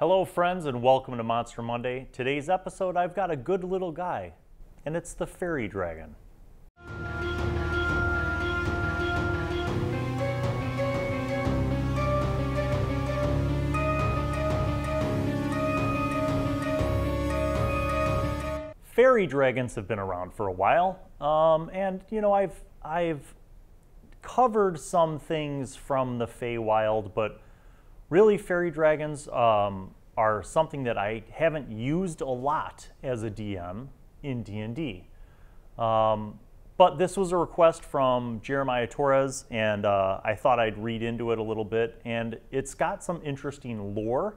Hello, friends, and welcome to Monster Monday. Today's episode, I've got a good little guy, and it's the Fairy Dragon. Fairy dragons have been around for a while, um, and you know I've I've covered some things from the Feywild, but really fairy dragons um, are something that I haven't used a lot as a DM in D&D. Um, but this was a request from Jeremiah Torres, and uh, I thought I'd read into it a little bit. And it's got some interesting lore,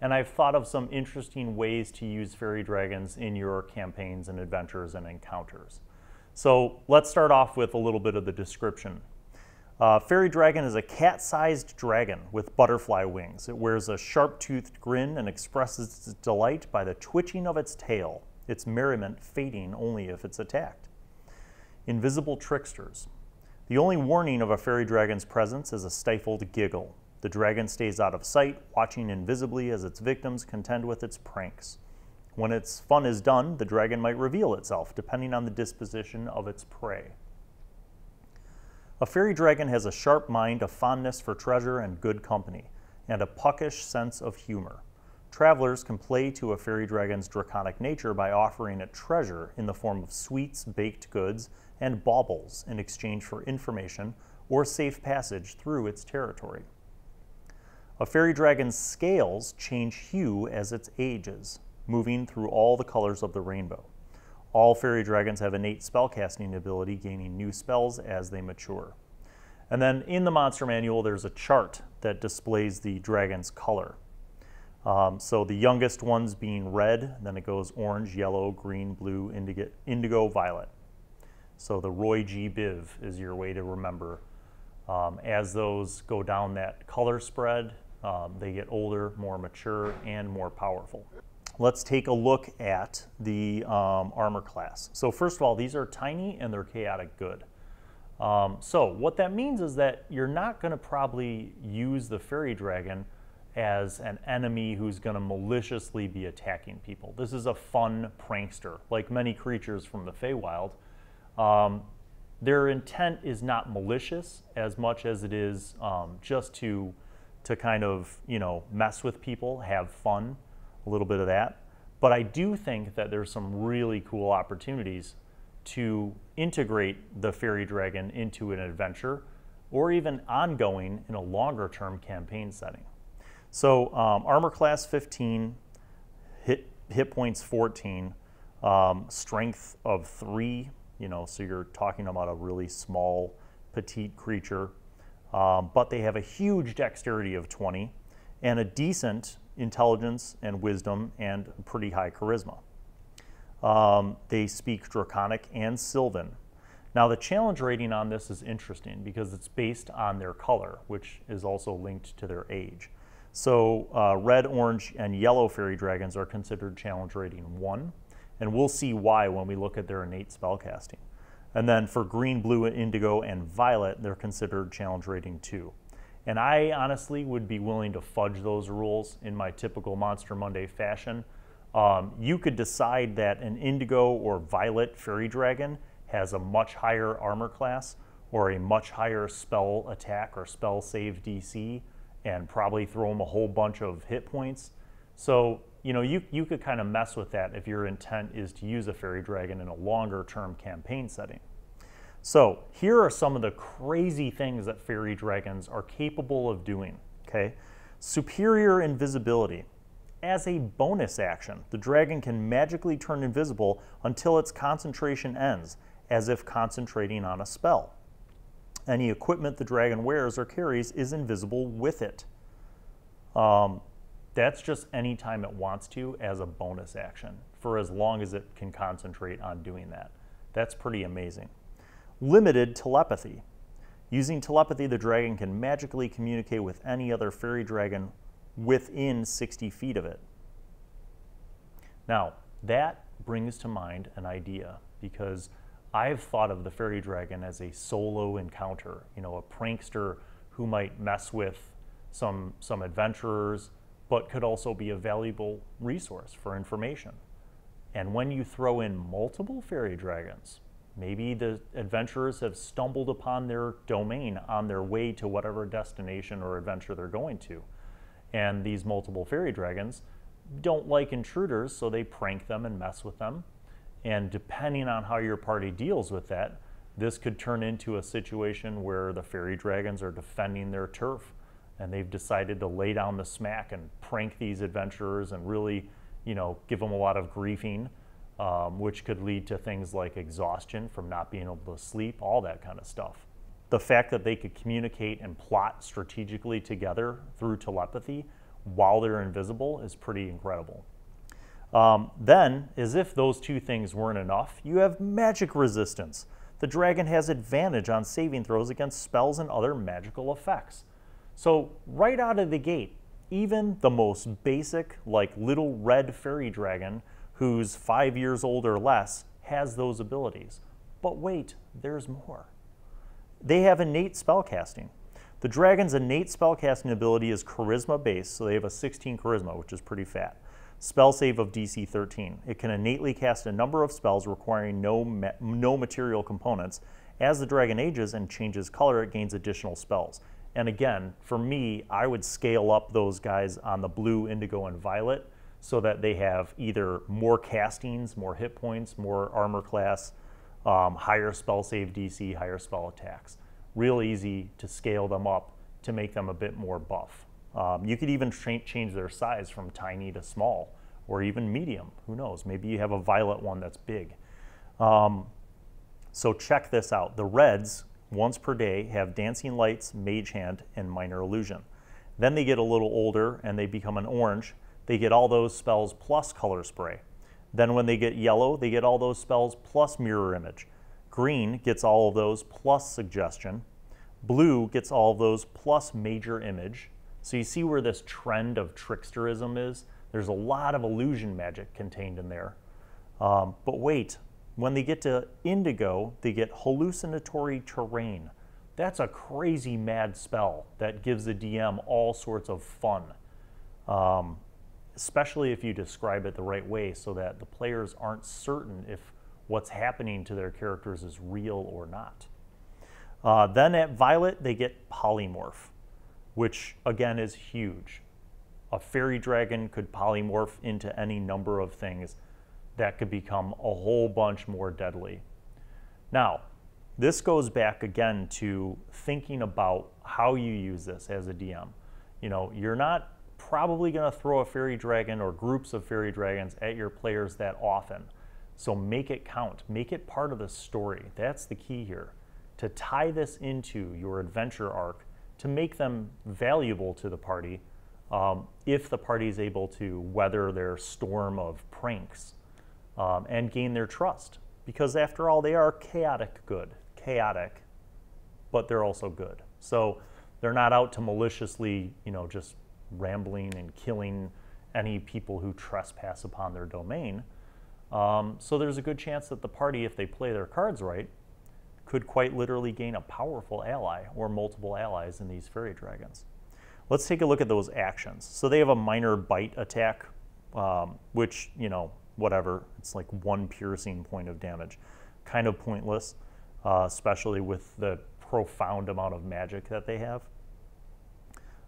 and I've thought of some interesting ways to use fairy dragons in your campaigns and adventures and encounters. So let's start off with a little bit of the description. Uh, fairy dragon is a cat-sized dragon with butterfly wings. It wears a sharp-toothed grin and expresses its delight by the twitching of its tail, its merriment fading only if it's attacked. Invisible tricksters. The only warning of a fairy dragon's presence is a stifled giggle. The dragon stays out of sight, watching invisibly as its victims contend with its pranks. When its fun is done, the dragon might reveal itself, depending on the disposition of its prey. A fairy dragon has a sharp mind, a fondness for treasure and good company, and a puckish sense of humor. Travelers can play to a fairy dragon's draconic nature by offering it treasure in the form of sweets, baked goods, and baubles in exchange for information or safe passage through its territory. A fairy dragon's scales change hue as it ages, moving through all the colors of the rainbow. All fairy dragons have innate spellcasting ability, gaining new spells as they mature. And then in the monster manual, there's a chart that displays the dragon's color. Um, so the youngest ones being red, then it goes orange, yellow, green, blue, indigo, indigo violet. So the Roy G. Biv is your way to remember. Um, as those go down that color spread, um, they get older, more mature, and more powerful let's take a look at the um, armor class. So first of all, these are tiny and they're chaotic good. Um, so what that means is that you're not going to probably use the fairy dragon as an enemy who's going to maliciously be attacking people. This is a fun prankster, like many creatures from the Feywild. Um, their intent is not malicious as much as it is um, just to to kind of you know mess with people, have fun a little bit of that. But I do think that there's some really cool opportunities to integrate the fairy dragon into an adventure or even ongoing in a longer term campaign setting. So um, armor class 15, hit, hit points 14, um, strength of three, you know, so you're talking about a really small, petite creature. Um, but they have a huge dexterity of 20 and a decent intelligence and wisdom and pretty high charisma. Um, they speak Draconic and Sylvan. Now, the challenge rating on this is interesting because it's based on their color, which is also linked to their age. So, uh, red, orange, and yellow fairy dragons are considered challenge rating 1, and we'll see why when we look at their innate spellcasting. And then for green, blue, indigo, and violet, they're considered challenge rating 2. And I honestly would be willing to fudge those rules in my typical Monster Monday fashion. Um, you could decide that an indigo or violet fairy dragon has a much higher armor class or a much higher spell attack or spell save DC and probably throw them a whole bunch of hit points. So, you know, you, you could kind of mess with that if your intent is to use a fairy dragon in a longer term campaign setting. So here are some of the crazy things that fairy dragons are capable of doing, okay? Superior invisibility. As a bonus action, the dragon can magically turn invisible until its concentration ends, as if concentrating on a spell. Any equipment the dragon wears or carries is invisible with it. Um, that's just any time it wants to as a bonus action, for as long as it can concentrate on doing that. That's pretty amazing limited telepathy. Using telepathy, the dragon can magically communicate with any other fairy dragon within 60 feet of it. Now, that brings to mind an idea because I've thought of the fairy dragon as a solo encounter, you know, a prankster who might mess with some, some adventurers but could also be a valuable resource for information. And when you throw in multiple fairy dragons, maybe the adventurers have stumbled upon their domain on their way to whatever destination or adventure they're going to. And these multiple fairy dragons don't like intruders, so they prank them and mess with them. And depending on how your party deals with that, this could turn into a situation where the fairy dragons are defending their turf and they've decided to lay down the smack and prank these adventurers and really, you know, give them a lot of griefing, um, which could lead to things like exhaustion from not being able to sleep, all that kind of stuff. The fact that they could communicate and plot strategically together through telepathy while they're invisible is pretty incredible. Um, then, as if those two things weren't enough, you have magic resistance. The dragon has advantage on saving throws against spells and other magical effects. So, right out of the gate, even the most basic, like little red fairy dragon, who's five years old or less, has those abilities. But wait, there's more. They have innate spellcasting. The dragon's innate spellcasting ability is charisma based, so they have a 16 charisma, which is pretty fat. Spell save of DC 13. It can innately cast a number of spells requiring no, ma no material components. As the dragon ages and changes color, it gains additional spells. And again, for me, I would scale up those guys on the blue, indigo, and violet so that they have either more castings, more hit points, more armor class, um, higher spell save DC, higher spell attacks. Real easy to scale them up to make them a bit more buff. Um, you could even change their size from tiny to small or even medium. Who knows? Maybe you have a violet one that's big. Um, so check this out. The reds once per day, have Dancing Lights, Mage Hand, and Minor Illusion. Then they get a little older and they become an orange. They get all those spells plus Color Spray. Then when they get yellow, they get all those spells plus Mirror Image. Green gets all of those plus Suggestion. Blue gets all of those plus Major Image. So you see where this trend of tricksterism is? There's a lot of illusion magic contained in there. Um, but wait, when they get to indigo, they get hallucinatory terrain. That's a crazy mad spell that gives the DM all sorts of fun, um, especially if you describe it the right way so that the players aren't certain if what's happening to their characters is real or not. Uh, then at Violet, they get Polymorph, which again is huge. A fairy dragon could polymorph into any number of things that could become a whole bunch more deadly. Now, this goes back again to thinking about how you use this as a DM. You know, you're not probably going to throw a fairy dragon or groups of fairy dragons at your players that often. So make it count, make it part of the story. That's the key here. To tie this into your adventure arc, to make them valuable to the party, um, if the party is able to weather their storm of pranks um, and gain their trust. Because after all, they are chaotic good, chaotic, but they're also good. So they're not out to maliciously, you know, just rambling and killing any people who trespass upon their domain. Um, so there's a good chance that the party, if they play their cards right, could quite literally gain a powerful ally or multiple allies in these fairy dragons. Let's take a look at those actions. So they have a minor bite attack, um, which, you know, whatever. It's like one piercing point of damage. Kind of pointless, uh, especially with the profound amount of magic that they have.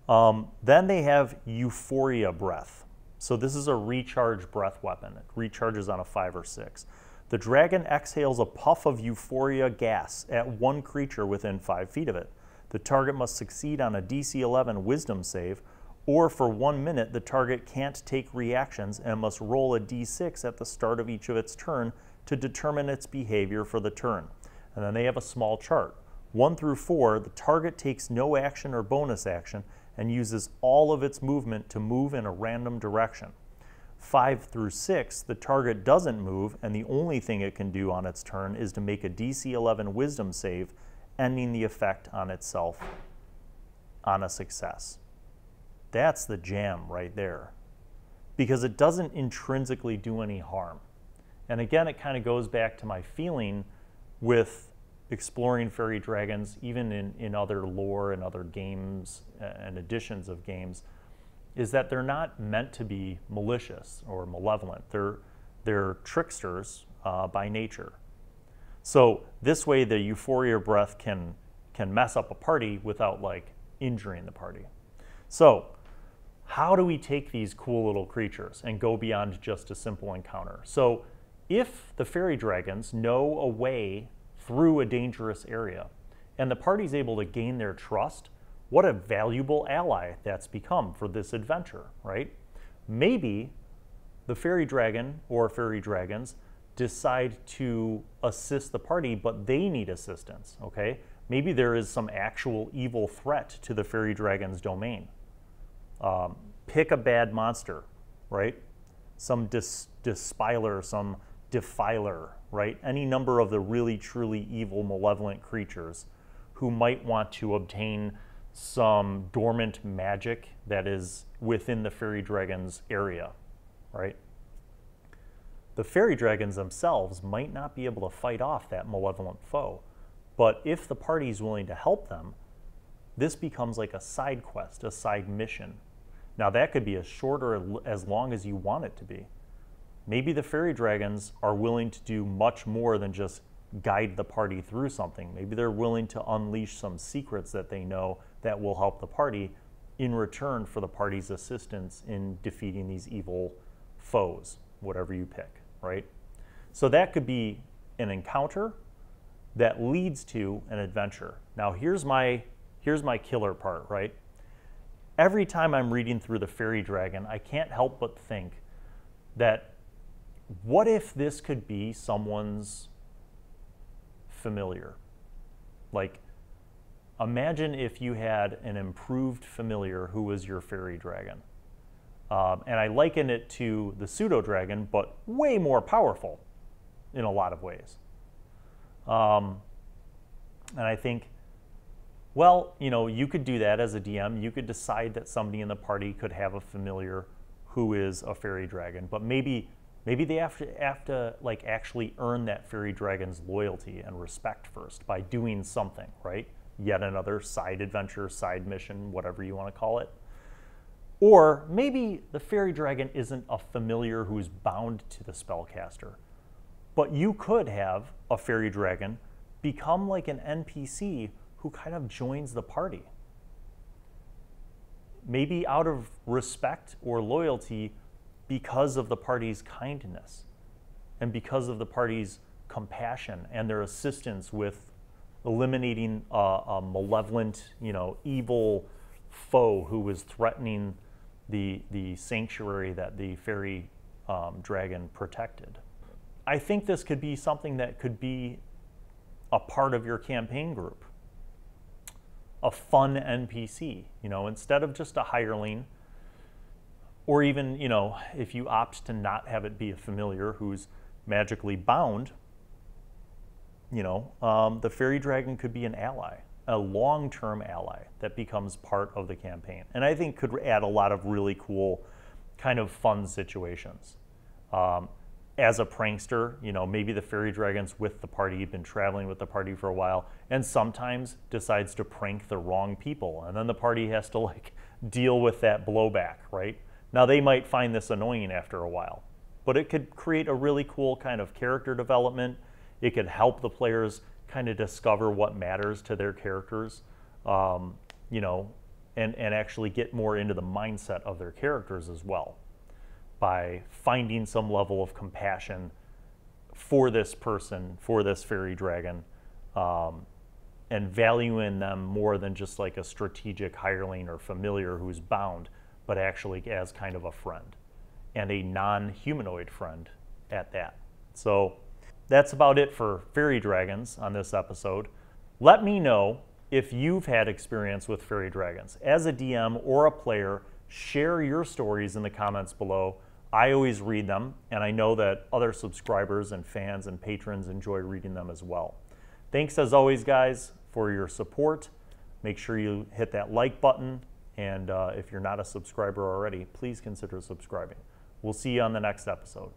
Um, then they have Euphoria Breath. So this is a recharge breath weapon. It recharges on a five or six. The dragon exhales a puff of euphoria gas at one creature within five feet of it. The target must succeed on a DC 11 wisdom save or for one minute, the target can't take reactions and must roll a d6 at the start of each of its turn to determine its behavior for the turn. And then they have a small chart. 1 through 4, the target takes no action or bonus action and uses all of its movement to move in a random direction. 5 through 6, the target doesn't move, and the only thing it can do on its turn is to make a DC 11 wisdom save, ending the effect on itself on a success. That's the jam right there because it doesn't intrinsically do any harm. And again, it kind of goes back to my feeling with exploring fairy dragons, even in, in other lore and other games and editions of games. is that they're not meant to be malicious or malevolent. They're, they're tricksters uh, by nature. So this way, the euphoria breath can can mess up a party without like injuring the party. So how do we take these cool little creatures and go beyond just a simple encounter? So if the fairy dragons know a way through a dangerous area and the party's able to gain their trust, what a valuable ally that's become for this adventure, right? Maybe the fairy dragon or fairy dragons decide to assist the party, but they need assistance, okay? Maybe there is some actual evil threat to the fairy dragon's domain. Um, pick a bad monster, right? Some dis- despiler, some defiler, right? Any number of the really truly evil, malevolent creatures who might want to obtain some dormant magic that is within the fairy dragon's area, right? The fairy dragons themselves might not be able to fight off that malevolent foe. But if the party is willing to help them, this becomes like a side quest, a side mission. Now, that could be as short or as long as you want it to be. Maybe the fairy dragons are willing to do much more than just guide the party through something. Maybe they're willing to unleash some secrets that they know that will help the party in return for the party's assistance in defeating these evil foes, whatever you pick, right? So that could be an encounter that leads to an adventure. Now here's my here's my killer part, right? Every time I'm reading through the fairy dragon, I can't help but think that what if this could be someone's familiar? Like imagine if you had an improved familiar who was your fairy dragon. Um, and I liken it to the pseudo dragon, but way more powerful in a lot of ways. Um, and I think, well, you know, you could do that as a DM. You could decide that somebody in the party could have a familiar who is a fairy dragon, but maybe maybe they have to have to like actually earn that fairy dragon's loyalty and respect first by doing something, right? Yet another side adventure, side mission, whatever you want to call it. Or maybe the fairy dragon isn't a familiar who's bound to the spellcaster. But you could have a fairy dragon become like an NPC who kind of joins the party. Maybe out of respect or loyalty because of the party's kindness and because of the party's compassion and their assistance with eliminating a, a malevolent, you know, evil foe who was threatening the, the sanctuary that the fairy um, dragon protected. I think this could be something that could be a part of your campaign group. A fun NPC, you know, instead of just a hireling, or even, you know, if you opt to not have it be a familiar who's magically bound, you know, um, the fairy dragon could be an ally, a long term ally that becomes part of the campaign. And I think could add a lot of really cool, kind of fun situations. Um, as a prankster, you know, maybe the fairy dragon's with the party, been traveling with the party for a while, and sometimes decides to prank the wrong people. And then the party has to like deal with that blowback, right? Now they might find this annoying after a while, but it could create a really cool kind of character development. It could help the players kind of discover what matters to their characters, um, you know, and, and actually get more into the mindset of their characters as well by finding some level of compassion for this person, for this fairy dragon, um, and valuing them more than just like a strategic hireling or familiar who's bound, but actually as kind of a friend and a non humanoid friend at that. So that's about it for fairy dragons on this episode. Let me know if you've had experience with fairy dragons. As a DM or a player, share your stories in the comments below. I always read them, and I know that other subscribers and fans and patrons enjoy reading them as well. Thanks as always, guys, for your support. Make sure you hit that like button, and uh, if you're not a subscriber already, please consider subscribing. We'll see you on the next episode.